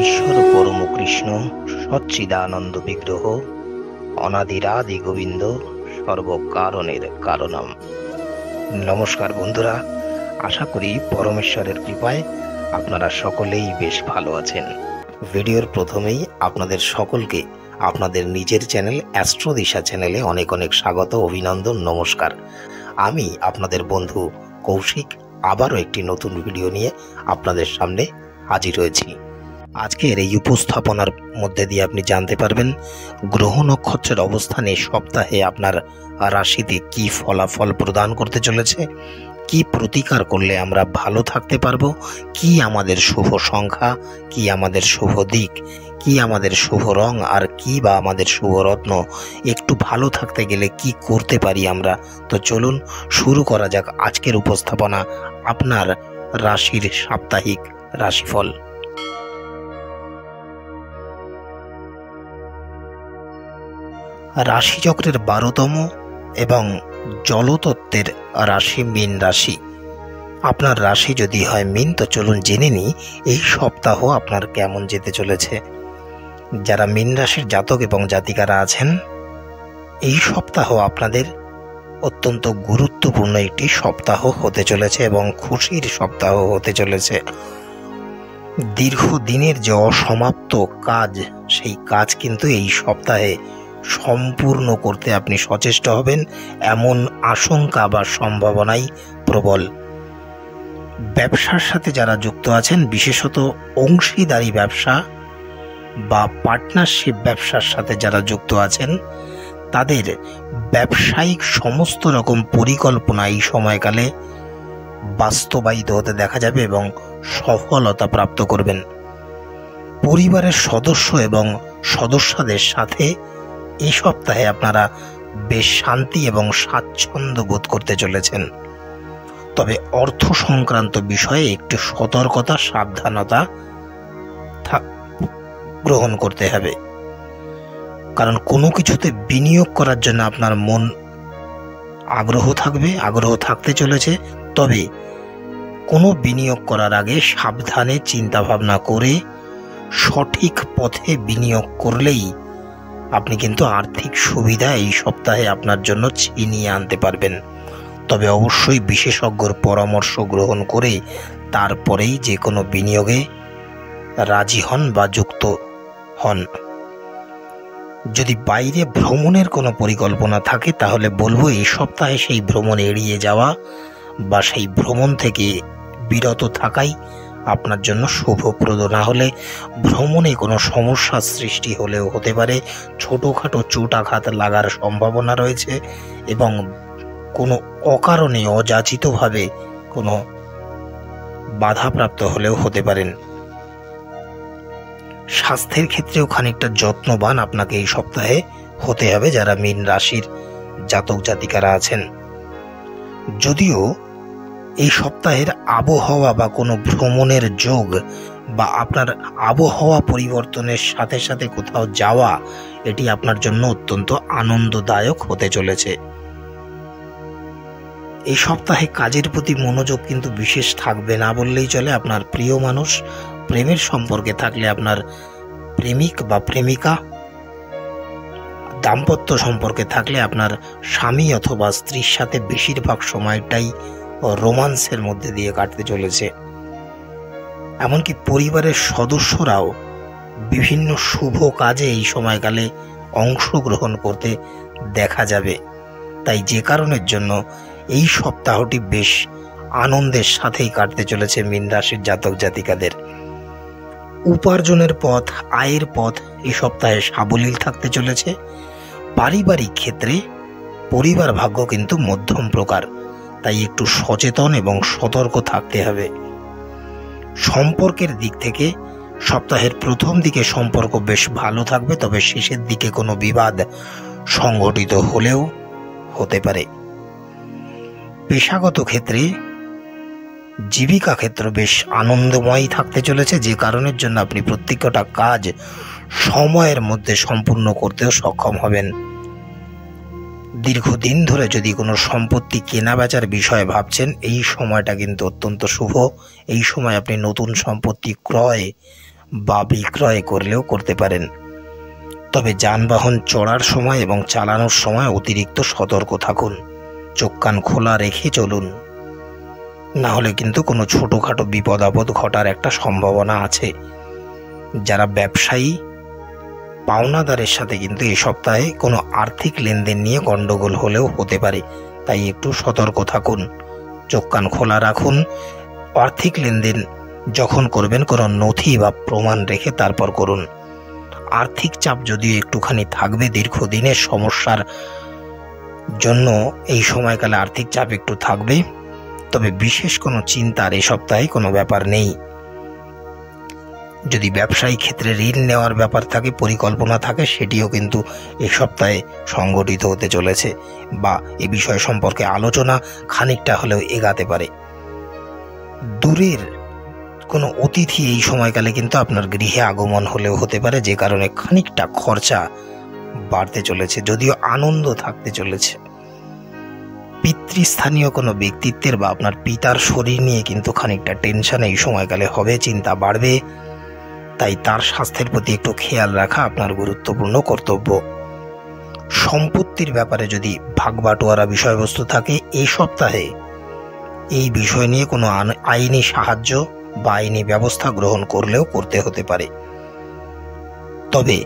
ঈশ্বর পরম কৃষ্ণ, সচ্চিদানন্দ বিগ্রহ, অনাদিরাদি গোবিন্দ, সর্বকারণের কারণম। নমস্কার বন্ধুরা, আশা করি পরমেশ্বরের কৃপায় আপনারা সকলেই বেশ ভালো আছেন। ভিডিওর প্রথমেই আপনাদের সকলকে আপনাদের নিজের চ্যানেল অ্যাস্ট্রো দিশা চ্যানেলে অনেক অনেক স্বাগত, অভিনন্দন, নমস্কার। আমি আপনাদের বন্ধু কৌশিক, আবারও একটি নতুন ভিডিও নিয়ে আপনাদের সামনে হাজির হয়েছি। আজকের এই উপস্থাপনার মধ্যে দিয়ে আপনি জানতে পারবেন গ্রহ নক্ষত্রের অবস্থানে সপ্তাহে আপনার রাশিতে কি ফলাফল প্রদান করতে চলেছে, কি প্রতিকার করলে আমরা ভালো থাকতে পারব, কি আমাদের শুভ সংখ্যা, কি আমাদের শুভ দিক, কি আমাদের শুভ রং আর কি বা আমাদের শুভ রত্ন, একটু ভালো থাকতে গেলে কি করতে পারি আমরা? তো চলুন শুরু করা যাক আজকের উপস্থাপনা আপনার রাশির সাপ্তাহিক রাশিফল। রাশিচক্রের বারোতম এবং জলতত্ত্বের রাশি মীন রাশি। আপনার রাশি যদি হয় মিন, তো চলুন জেনে নিই এই সপ্তাহ আপনার কেমন যেতে চলেছে। যারা মীন রাশির জাতক এবং জাতিকারা আছেন, এই সপ্তাহ আপনাদের অত্যন্ত গুরুত্বপূর্ণ একটি সপ্তাহ হতে চলেছে এবং খুশির সপ্তাহ হতে চলেছে। দীর্ঘদিনের যে অসমাপ্ত কাজ, সেই কাজ কিন্তু এই সপ্তাহে সম্পূর্ণ করতে আপনি সচেষ্ট হবেন এমন আশঙ্কা বা সম্ভাবনাই প্রবল। ব্যবসার সাথে যারা যুক্ত আছেন, বিশেষত অংশীদারি ব্যবসা বা পার্টনারশিপ ব্যবসার সাথে যারা যুক্ত আছেন, তাদের ব্যবসায়িক সমস্ত রকম পরিকল্পনা এই সময়কালে বাস্তবায়িত হতে দেখা যাবে এবং সফলতা প্রাপ্ত করবেন। পরিবারের সদস্য এবং সদস্যদের সাথে এই সপ্তাহে আপনারা বেশ শান্তি এবং স্বাচ্ছন্দ্য বোধ করতে চলেছেন। তবে অর্থ সংক্রান্ত বিষয়ে একটু সতর্কতা, সাবধানতা গ্রহণ করতে হবে। কারণ কোনো কিছুতে বিনিয়োগ করার জন্য আপনার মন আগ্রহ থাকবে, আগ্রহ থাকতে চলেছে। তবে কোনো বিনিয়োগ করার আগে সাবধানে চিন্তা ভাবনা করে সঠিক পথে বিনিয়োগ করলেই আপনি কিন্তু আর্থিক সুবিধা এই সপ্তাহে আপনার জন্য ছিনিয়ে আনতে পারবেন। তবে অবশ্যই বিশেষজ্ঞর পরামর্শ গ্রহণ করে তারপরেই যে কোনো বিনিয়োগে রাজি হন বা যুক্ত হন। যদি বাইরে ভ্রমণের কোনো পরিকল্পনা থাকে, তাহলে বলব এই সপ্তাহে সেই ভ্রমণ এড়িয়ে যাওয়া বা সেই ভ্রমণ থেকে বিরত থাকাই আপনার জন্য শুভপ্রদ। না হলে ভ্রমণে কোনো সমস্যার সৃষ্টি হলেও হতে পারে ছোটোখাটো চোটাঘাত লাগার সম্ভাবনা রয়েছে এবং কোনো অকারণে অযাচিতভাবে কোনো বাধাপ্রাপ্ত হলেও হতে পারেন। স্বাস্থ্যের ক্ষেত্রেও খানিকটা যত্নবান আপনাকে এই সপ্তাহে হতে হবে যারা মীন রাশির জাতক জাতিকারা আছেন। যদিও এই সপ্তাহের আবহাওয়া বা কোনো ভ্রমণের যোগ বা আপনার আবহাওয়া পরিবর্তনের সাথে সাথে কোথাও যাওয়া, এটি আপনার জন্য অত্যন্ত আনন্দদায়ক হতে চলেছে। এই সপ্তাহে কাজের প্রতি মনোযোগ কিন্তু বিশেষ থাকবে না বললেই চলে আপনার প্রিয় মানুষ। প্রেমের সম্পর্কে থাকলে আপনার প্রেমিক বা প্রেমিকা। দাম্পত্য সম্পর্কে থাকলে আপনার স্বামী অথবা স্ত্রীর সাথে বেশিরভাগ সময়টাই রোমান্সের মধ্যে দিয়ে কাটতে চলেছে। এমনকি পরিবারের সদস্যরাও বিভিন্ন শুভ কাজে এই সময়কালে অংশগ্রহণ করতে দেখা যাবে। তাই যে কারণের জন্য এই সপ্তাহটি বেশ আনন্দের সাথেই কাটতে চলেছে মীন রাশির জাতক জাতিকাদের। উপার্জনের পথ, আয়ের পথ এই সপ্তাহে সাবলীল থাকতে চলেছে। পারিবারিক ক্ষেত্রে পরিবার ভাগ্য কিন্তু মধ্যম প্রকার। তাই একটু সচেতন এবং সতর্ক থাকতে হবে। সম্পর্কের দিক থেকে সপ্তাহের প্রথম দিকে সম্পর্ক বেশ ভালো থাকবে, তবে শেষের দিকে কোনো বিবাদ সংঘটিত হলেও হতে পারে। পেশাগত ক্ষেত্রে জীবিকা ক্ষেত্র বেশ আনন্দময় থাকতে চলেছে, যে কারণের জন্য আপনি প্রত্যেকটা কাজ সময়ের মধ্যে সম্পূর্ণ করতেও সক্ষম হবেন। দীর্ঘদিন ধরে যদি কোনো সম্পত্তি কেনা বেচার বিষয়ে ভাবছেন, এই সময়টা কিন্তু অত্যন্ত শুভ। এই সময় আপনি নতুন সম্পত্তি ক্রয় বা বিক্রয় করলেও করতে পারেন। তবে যানবাহন চড়ার সময় এবং চালানোর সময় অতিরিক্ত সতর্ক থাকুন। চোখ কান খোলা রেখে চলুন। না হলে কিন্তু কোনো ছোটোখাটো বিপদ আপদ ঘটার একটা সম্ভাবনা আছে। যারা ব্যবসায়ী পাওনাদারের সাথে কিন্তু এই সপ্তাহে কোনো আর্থিক লেনদেন নিয়ে গণ্ডগোল হলেও হতে পারে। তাই একটু সতর্ক থাকুন। চোখ কান খোলা রাখুন। আর্থিক লেনদেন যখন করবেন, কোনো নথি বা প্রমাণ রেখে তারপর করুন। আর্থিক চাপ যদিও একটুখানি থাকবে দীর্ঘদিনের সমস্যার জন্য, এই সময়কালে আর্থিক চাপ একটু থাকবে তবে বিশেষ কোনো চিন্তার এই সপ্তাহে কোনো ব্যাপার নেই। যদি ব্যবসায়িক ক্ষেত্রে ঋণ নেওয়ার ব্যাপার থাকে, পরিকল্পনা থাকে, সেটিও কিন্তু এই সপ্তাহে সংগঠিত হতে চলেছে বা এ বিষয় সম্পর্কে আলোচনা খানিকটা হলেও এগাতে পারে। দূরের কোনো অতিথি এই সময়কালে কিন্তু আপনার গৃহে আগমন হলেও হতে পারে, যে কারণে খানিকটা খরচা বাড়তে চলেছে, যদিও আনন্দ থাকতে চলেছে। পিতৃস্থানীয় কোনো ব্যক্তিত্বের বা আপনার পিতার শরীর নিয়ে কিন্তু খানিকটা টেনশন এই সময়কালে হবে, চিন্তা বাড়বে। তাই তার স্বাস্থ্যের প্রতি একটু খেয়াল রাখা আপনার গুরুত্বপূর্ণ কর্তব্য। সম্পত্তির ব্যাপারে যদি ভাগবাটোয়ারা বিষয়বস্তু থাকে এই সপ্তাহে, এই বিষয় নিয়ে কোনো আইনি সাহায্য বা আইনি ব্যবস্থা গ্রহণ করলেও করতে হতে পারে। তবে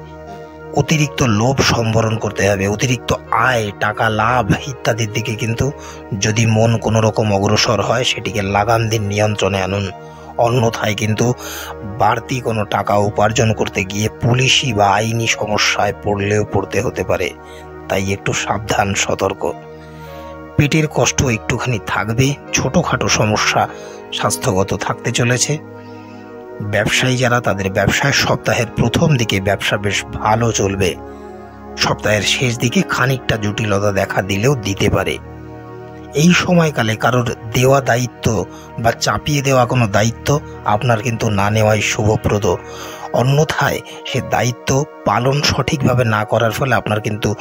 অতিরিক্ত লোভ সম্বরণ করতে হবে, অতিরিক্ত আয়, টাকা লাভ ইত্যাদির দিকে কিন্তু যদি মন কোনো রকম অগ্রসর হয়, সেটিকে লাগাম দিন নিয়ন্ত্রণে আনুন। অন্যথায় কিন্তু বাড়তি কোনো টাকা উপার্জন করতে গিয়ে পুলিশি বা আইনি সমস্যায় পড়লেও পড়তে হতে পারে। তাই একটু সাবধান, সতর্ক। পেটের কষ্ট একটুখানি থাকবে, ছোটোখাটো সমস্যা স্বাস্থ্যগত থাকতে চলেছে। ব্যবসায়ী যারা, তাদের ব্যবসায় সপ্তাহের প্রথম দিকে ব্যবসা বেশ ভালো চলবে। সপ্তাহের শেষ দিকে খানিকটা জটিলতা দেখা দিলেও দিতে পারে। এই সময়কালে কারোর দেওয়া দায়িত্ব বা চাপিয়ে দেওয়া কোনো দায়িত্ব আপনার কিন্তু না নেওয়াই শুভপ্রদ। অন্যথায় সে দায়িত্ব পালন সঠিকভাবে না করার ফলে আপনার কিন্তু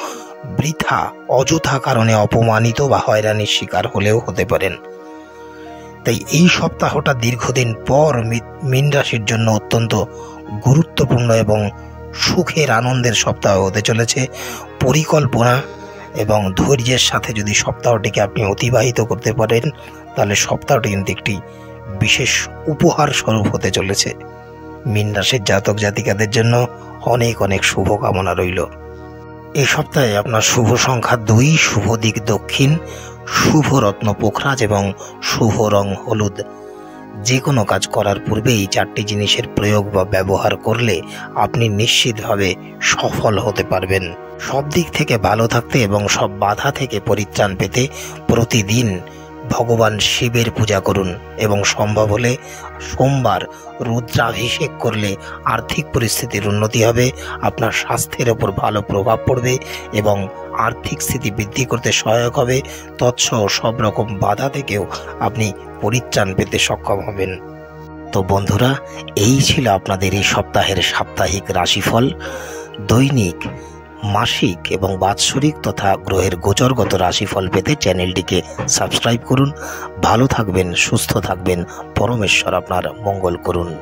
বৃথা, অযথা কারণে অপমানিত বা হয়রানির শিকার হলেও হতে পারেন। তাই এই সপ্তাহটা দীর্ঘদিন পর মীন রাশির জন্য অত্যন্ত গুরুত্বপূর্ণ এবং সুখের, আনন্দের সপ্তাহ হতে চলেছে। পরিকল্পনা এবং ধৈর্যের সাথে যদি সপ্তাহটিকে আপনি অতিবাহিত করতে পারেন, তাহলে সপ্তাহটি কিন্তু একটি বিশেষ উপহার স্বরূপ হতে চলেছে। মীন রাশির জাতক জাতিকাদের জন্য অনেক অনেক শুভকামনা রইল। এই সপ্তাহে আপনার শুভ সংখ্যা দুই, শুভ দিক দক্ষিণ, শুভ রত্ন পোখরাজ এবং শুভ রং হলুদ। যে কোনো কাজ করার পূর্বে এই চারটি জিনিসের প্রয়োগ বা ব্যবহার করলে আপনি নিশ্চিতভাবে সফল হতে পারবেন। সব দিক থেকে ভালো থাকতে এবং সব বাধা থেকে পরিত্রাণ পেতে প্রতিদিন ভগবান শিবের পূজা করুন এবং সম্ভব হলে সোমবার রুদ্রাভিষেক করলে আর্থিক পরিস্থিতির উন্নতি হবে, আপনার স্বাস্থ্যের ওপর ভালো প্রভাব পড়বে এবং আর্থিক স্থিতি বৃদ্ধি করতে সহায়ক হবে। তৎসহ সব রকম বাধা থেকেও আপনি পরিত্রাণ পেতে সক্ষম হবেন। তো বন্ধুরা, এই ছিল আপনাদের এই সপ্তাহের সাপ্তাহিক রাশিফল। দৈনিক মাসিক এবং বাৎসরিক তথা গ্রহের গোচরগত রাশিফল পেতে চ্যানেলটিকে সাবস্ক্রাইব করুন। ভালো থাকবেন, সুস্থ থাকবেন। পরমেশ্বর আপনার মঙ্গল করুন।